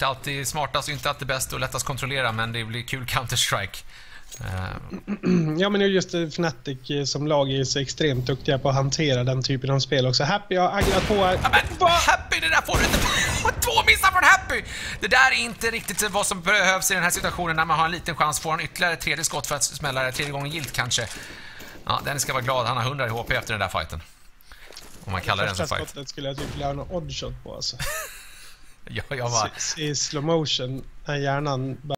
Inte alltid smartast, inte alltid bäst och lättast att kontrollera, men det blir kul Counter-Strike. Uh. Ja, men just Fnatic eh, som lag är så extremt duktiga på att hantera den typen av spel också. Happy har aggrat på här. Ja, men, happy, det där får du inte... Två missar från Happy! Det där är inte riktigt vad som behövs i den här situationen när man har en liten chans. Får han ytterligare ett tredje skott för att smälla det tredje gången gilt kanske. Ja, den ska vara glad. Han har 100 i HP efter den där fighten. Om man kallar den som fight. skottet skulle jag typ vilja ha en oddshot på alltså. ja, jag var... I slow motion när hjärnan bara